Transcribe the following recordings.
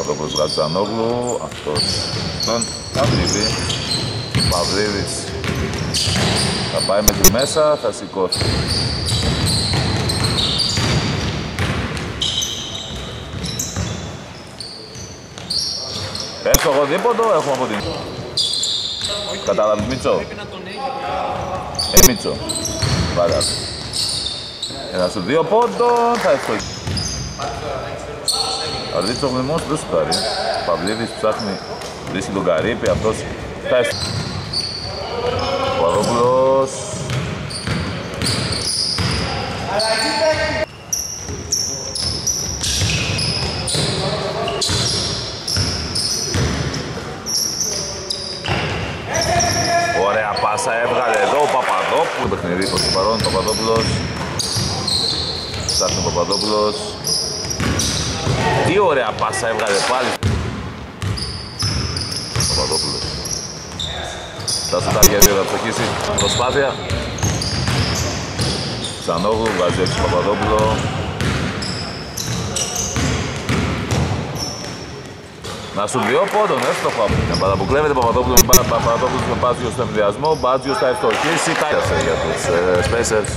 Παπαδόπουλος Γατζανόγλου, αυτός τον Παυλίδη, Παυλίδης θα πάει με τη μέσα, θα σηκώσει. Πέσω εγώ δίποτο, έχουμε από την... Κατάλαβες Μίτσο; Ε, Μίτσο. Πάρα. Ένα σου δύο πόντων, θα ευστοχεί. Αρδίτσο ο γνωμός δεν σου πάρει. Παυλίδης ψάχνει, βρίσκει τον Καρύπη, αυτός θα ευστοχεί. Παπαδόπουλος. Ωραία πάσα έβγαλε εδώ ο Παπαδόπουλος. Παιχνιδί προς το παρόν, ο Παπαδόπουλος. Ψάχνει ο Παπαδόπουλος. Τι ωραία πάσα έβγαλε πάλι. Παπαδόπουλος. Θα σου τα δύο θα ψοχίσει. Προσπάθεια. Ξανόγλου, βγάζει έξω Παπαδόπουλο. Να σου δύο πόντων, εύστοχο. Παραποκλέβεται Παπαδόπουλο με Παπαδόπουλος με Μπάτζιο στο εμβιασμό. Μπάτζιο θα ευστοχίσει. Κάτσε για τους ε, Spacers.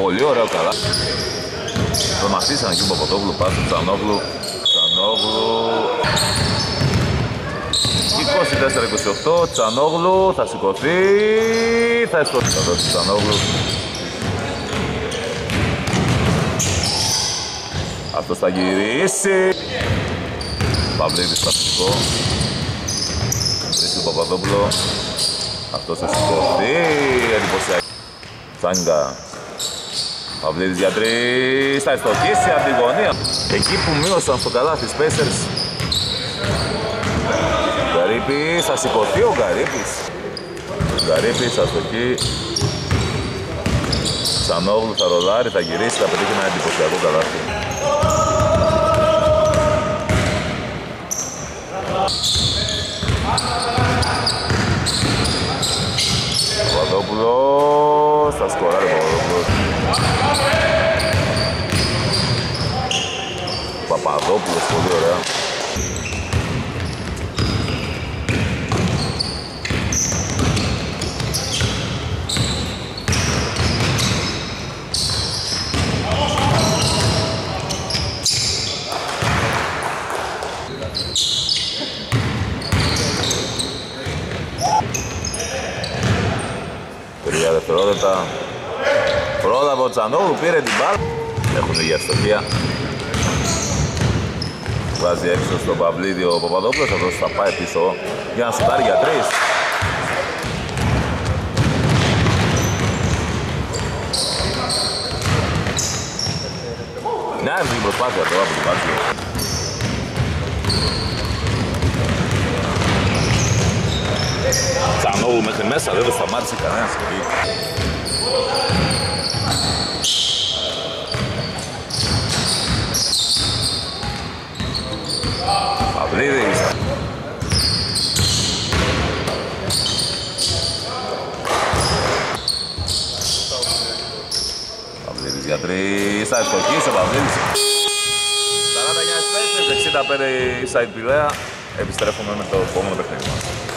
Πολύ ωραίο καλά. Τον αφήσαν εκεί ο Παπαδόπουλο, πάση του Ξανόγλου. Ξανόγλου. 24-28, Τσανόγλου, θα σηκωθεί, θα εστώσει, θα δώσει Τσανόγλου. Αυτός θα γυρίσει. Παυλίδης θα σηκώ. Βρίσκει τον Παπαδόπουλο. Αυτός θα σηκωθεί, εντυπωσιακή. Τσάγκα. Παυλίδης για τρεις, θα εστοχίσει από τη γωνία. Εκεί που μείωσαν στο καλάθι Spacers Γκαρίπης, θα σηκωθεί ο Γκαρίπης. Γκαρίπης, αστοχή. Ξανόγλου θα ρολάρει, θα γυρίσει, θα πετύχει ένα εντυπωσιακό καλάθι. Παπαδόπουλος, sta a scuola al Papadopoulos, Papadopoulos, 30 δευτερόλεπτα. Πρώτα από Τσανόγλου πήρε την μπάλα. Έχουν για αστοχία. Βάζει έξω στον Παυλίδη ο Παπαδόπουλος, αυτός θα πάει πίσω για να σουτάρει για τρεις. Να έρθει η προσπάθεια τώρα από την Παυλίδη. Τσανόγλου μέχρι μέσα, δεν το σταμάτησε κανένας εκεί. Παυλίδης. Παυλίδης για τρεις, θα ευστοχίσει ο Παυλίδης. 49 Spacers, 65 η Side Πηλαία. Επιστρέφουμε με το επόμενο παιχνίδι μας.